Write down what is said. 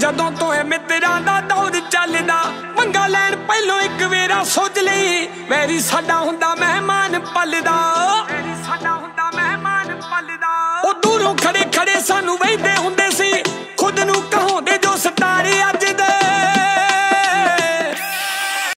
ਜਦੋਂ ਤੋਂ ਇਹ ਮਿੱਤਰਾਂ ਦਾ ਦੌਰ ਚੱਲਦਾ ਮੰਗਾ ਲੈਣ ਪਹਿਲੋਂ ਇੱਕ ਵੇਰਾ ਸੋਚ ਲਈ ਮੇਰੀ ਸਾਡਾ ਹੁੰਦਾ ਮਹਿਮਾਨ ਪਲਦਾ। ਮੇਰੀ ਸਾਡਾ ਹੁੰਦਾ ਮਹਿਮਾਨ ਪਲਦਾ। ਉਹ ਦੂਰੋਂ ਖੜੇ ਖੜੇ ਸਾਨੂੰ ਵੇਖਦੇ